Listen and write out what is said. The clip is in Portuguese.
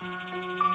Música